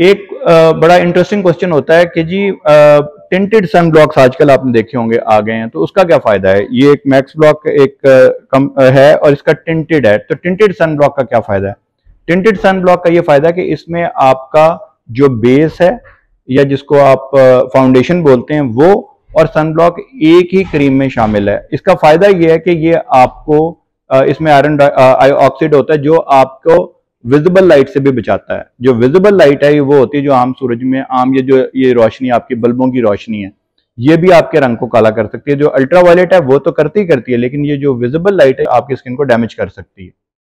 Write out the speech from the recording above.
एक बड़ा interesting question होता है कि जी टिंटेड सन ब्लॉक्स आजकल आपने देखे होंगे, आ गए हैं तो उसका क्या फ़ायदा है? ये एक मैक्स ब्लॉक एक कम है और इसका टिंटेड है तो टिंटेड सन ब्लॉक का क्या फ़ायदा है? टिंटेड सन ब्लॉक का ये फ़ायदा है कि इसमें आपका जो बेस है या जिसको आप फाउंडेशन बोलते हैं, वो और सन ब्लॉक एक ही क्रीम में शामिल है। इसका फ़ायदा ये है कि ये आपको इसमें आयरन ऑक्सीड होता है जो आपको विजिबल लाइट से भी बचाता है। जो विजिबल लाइट है, वो होती है जो आम सूरज में, आम ये जो, ये रोशनी आपकी बल्बों की रोशनी है। ये भी आपके रंग को काला कर सकती है। जो अल्ट्रा वायलेट है, वो तो करती ही करती है, लेकिन ये जो विजिबल लाइट है, आपकी स्किन को डैमेज कर सकती है।